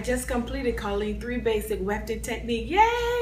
I just completed Colleen 3 Basic Wefted Technique. Yay!